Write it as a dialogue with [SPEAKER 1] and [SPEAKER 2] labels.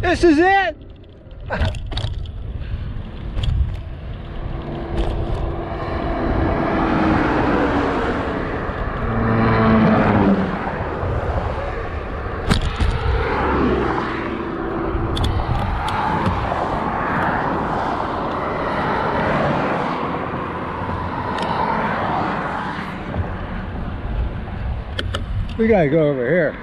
[SPEAKER 1] This is it? We gotta go over here.